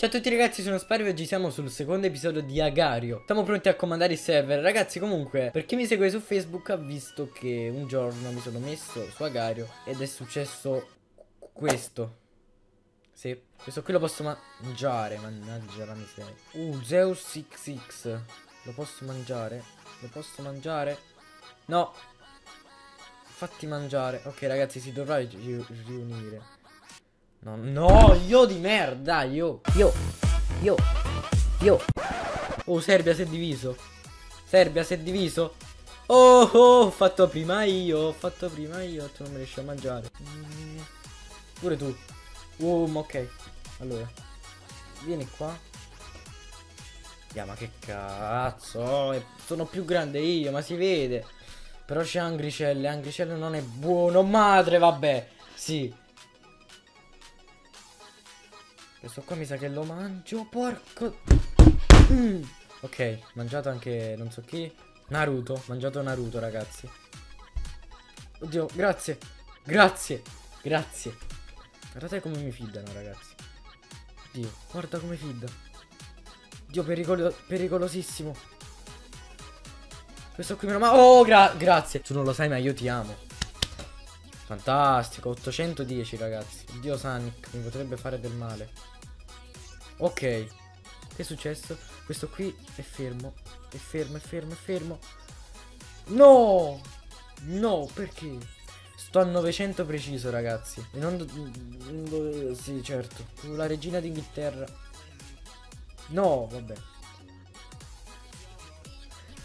Ciao a tutti ragazzi, sono Spari e oggi siamo sul secondo episodio di Agario. Siamo pronti a comandare il server. Ragazzi comunque, per chi mi segue su Facebook ha visto che un giorno mi sono messo su Agario Ed è successo questo. Sì, questo qui lo posso mangiare, mannaggia la miseria. Uh, Zeus XX Lo posso mangiare? Lo posso mangiare? No. Fatti mangiare. Ok ragazzi, si dovrà riunire No, no, io di merda, io, io, io, io. Oh, Serbia si è diviso. Serbia si è diviso. Oh, oh, ho fatto prima io, ho fatto prima io, tu non mi riesci a mangiare. Pure tu. Um, ok. Allora. Vieni qua. Yeah, ma che cazzo. Sono più grande io, ma si vede. Però c'è Angricelle. Angricelle non è buono. Madre, vabbè. Sì. Questo qua mi sa che lo mangio, porco... Mm. Ok, mangiato anche non so chi. Naruto, mangiato Naruto ragazzi. Oddio, grazie, grazie, grazie. Guardate come mi fiddano ragazzi. Oddio, guarda come fidda. Dio, pericolo pericolosissimo. Questo qui me lo ma... Oh, gra grazie. Tu non lo sai ma io ti amo. Fantastico, 810 ragazzi. Dio Sonic, mi potrebbe fare del male. Ok. Che è successo? Questo qui è fermo. È fermo, è fermo, è fermo. No! No, perché? Sto a 900 preciso, ragazzi. E non... non sì, certo. La regina d'Inghilterra. No, vabbè.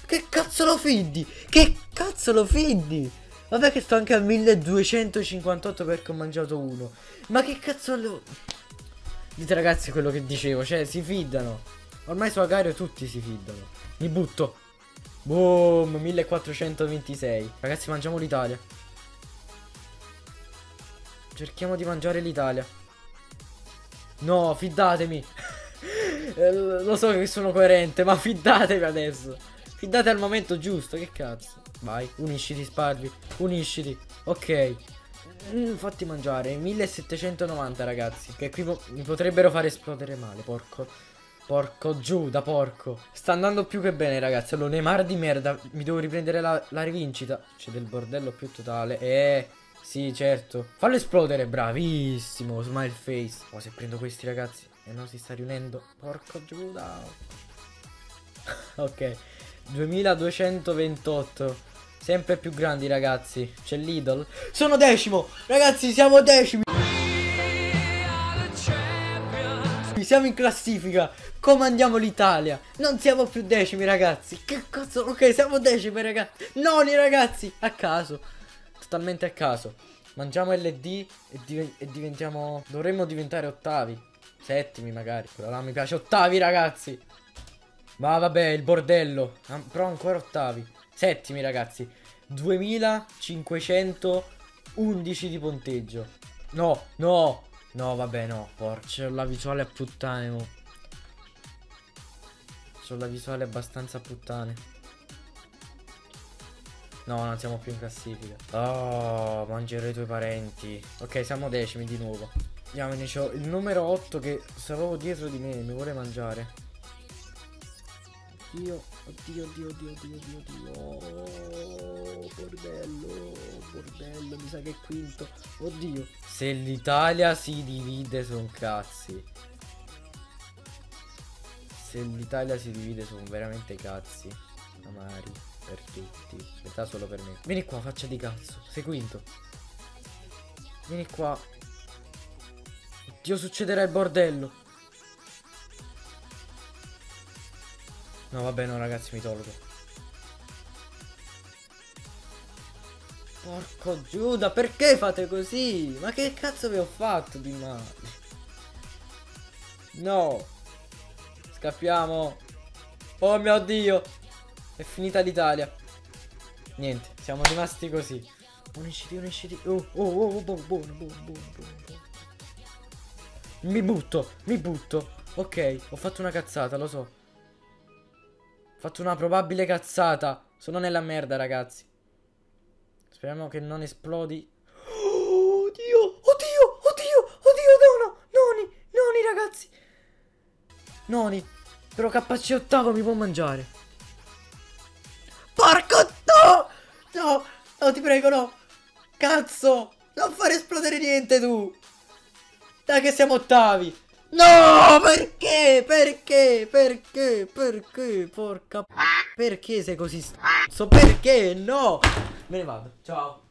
Che cazzo lo fiddi? Che cazzo lo fiddi? Vabbè che sto anche a 1258 perché ho mangiato uno. Ma che cazzo lo... Dite ragazzi quello che dicevo, cioè si fiddano. Ormai su Agario tutti si fiddano. Mi butto. Boom, 1426. Ragazzi, mangiamo l'Italia. Cerchiamo di mangiare l'Italia. No, fiddatemi. Eh, lo so che sono coerente, ma fiddatevi adesso. Fiddate al momento giusto, che cazzo. Vai, unisciti, sparvi. Unisciti. Ok. Mm, fatti mangiare. 1790 ragazzi. Che qui mi potrebbero fare esplodere male Porco. Porco giù da porco. Sta andando più che bene ragazzi. Allora Neymar di merda. Mi devo riprendere la, la rivincita. C'è del bordello più totale. Eh Sì certo. Fallo esplodere. Bravissimo Smile face. Oh se prendo questi ragazzi E eh no si sta riunendo. Porco giù da Ok. 2228 Sempre più grandi ragazzi. C'è Lidl. Sono decimo. Ragazzi siamo decimi. Siamo in classifica. Comandiamo l'Italia. Non siamo più decimi ragazzi. Che cazzo? Ok siamo decimi ragazzi. Noni ragazzi. A caso. Totalmente a caso. Mangiamo LD e, div e diventiamo Dovremmo diventare ottavi. Settimi magari. Però là mi piace. Ottavi ragazzi. Ma vabbè il bordello. Però ancora ottavi Settimi ragazzi. 2511 di punteggio. No, no. No vabbè no. Porca la visuale a puttane mo. C'ho la visuale abbastanza a puttane. No non siamo più in classifica. Oh mangerò i tuoi parenti. Ok siamo decimi di nuovo. Andiamone c'ho il numero 8 che stavo dietro di me Mi vuole mangiare Oddio, oddio, oddio, oddio, oddio, oddio, oddio. bordello, bordello, mi sa che è quinto. Oddio. Se l'Italia si divide sono cazzi. Se l'Italia si divide sono veramente cazzi. Amari per tutti. In realtà solo per me. Vieni qua, faccia di cazzo. Sei quinto. Vieni qua. Oddio, succederà il bordello. No vabbè no ragazzi mi tolgo. Porco Giuda perché fate così? Ma che cazzo vi ho fatto di male? No. Scappiamo. Oh mio dio. È finita l'Italia. Niente siamo rimasti così. Unisciti unisciti. Oh oh oh, oh buono buono buono buono Mi butto Mi butto. Ok ho fatto una cazzata lo so fatto una probabile cazzata. Sono nella merda, ragazzi. Speriamo che non esplodi. Oh, Dio, oddio, oddio, oddio, no, no, noni, noni, ragazzi. Noni. Però KC ottavo mi può mangiare. Porco no! No! No, ti prego, no! Cazzo! Non fare esplodere niente tu! Dai che siamo ottavi! No! Perché? Perché? Perché? Perché? Porca... Perché sei così stazzo? Perché? No! Me ne vado. Ciao.